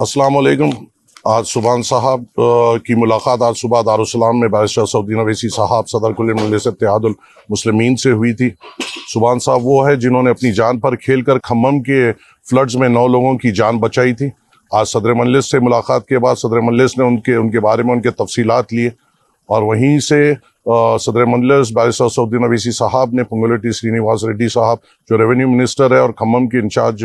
अस्सलाम वालेकुम आज सुबहान साहब की मुलाकात आज सुबह दारुसलाम में बैरिस्टर सऊदीन अवैसी साहब सदर कुल इत्तेहादुल मुस्लिमीन से हुई थी। सुबहान साहब वो है जिन्होंने अपनी जान पर खेल कर खम्मम के फ्लड्स में नौ लोगों की जान बचाई थी। आज सदर मजलिस से मुलाकात के बाद सदर मजलिस ने उनके उनके बारे में उनके तफसीलात लिए और वहीं से सदर मजलिस बैरिस्टर सऊदीन अवैसी साहब ने पुंगलेटी श्रीनिवास रेड्डी साहब, जो रेवेन्यू मिनिस्टर है और खम्मम के इंचार्ज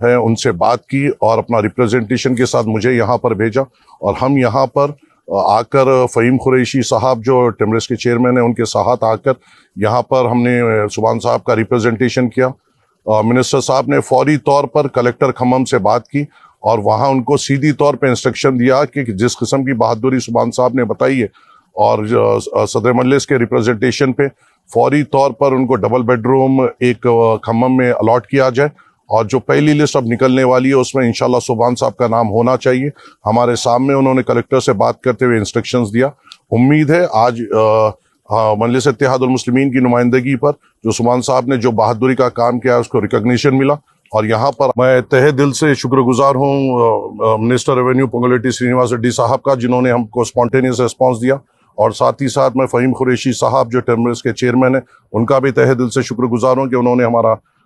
है, उनसे बात की और अपना रिप्रेजेंटेशन के साथ मुझे यहाँ पर भेजा। और हम यहाँ पर आकर फ़हीम कुरैशी साहब जो टिमरस के चेयरमैन हैं, उनके साथ आकर यहाँ पर हमने सुबहान साहब का रिप्रेजेंटेशन किया। मिनिस्टर साहब ने फौरी तौर पर कलेक्टर खम्मम से बात की और वहाँ उनको सीधी तौर पर इंस्ट्रक्शन दिया कि जिस किस्म की बहादुरी सुबहान साहब ने बताई है और सदर मजलिस के रिप्रेजेंटेशन पे फौरी तौर पर उनको डबल बेडरूम एक खम्मम में अलॉट किया जाए। और जो पहली लिस्ट अब निकलने वाली है, उसमें इंशाल्लाह सुबहान साहब का नाम होना चाहिए। हमारे सामने उन्होंने कलेक्टर से बात करते हुए इंस्ट्रक्शंस दिया। उम्मीद है आज मजलिस इत्तेहादुल मुस्लिमीन की नुमाइंदगी पर जो सुबहान साहब ने जो बहादुरी का काम किया उसको रिकग्निशन मिला। और यहाँ पर मैं तहे दिल से शुक्रगुजार हूँ मिनिस्टर रेवेन्यू पोंगलेटी श्रीनिवास रेड्डी साहब का, जिन्होंने हमको स्पॉन्टेनियस रिस्पॉन्स दिया। और साथ ही साथ मैं फ़हीम कुरैशी साहब, जो टर्मिनस के चेयरमैन हैं, उनका भी तहे दिल से शुक्रगुजार हूँ कि उन्होंने हमारा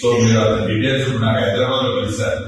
సో మీరు ఆ డీటెయిల్స్ నాకు హైదరాబాద్లో కలిసారు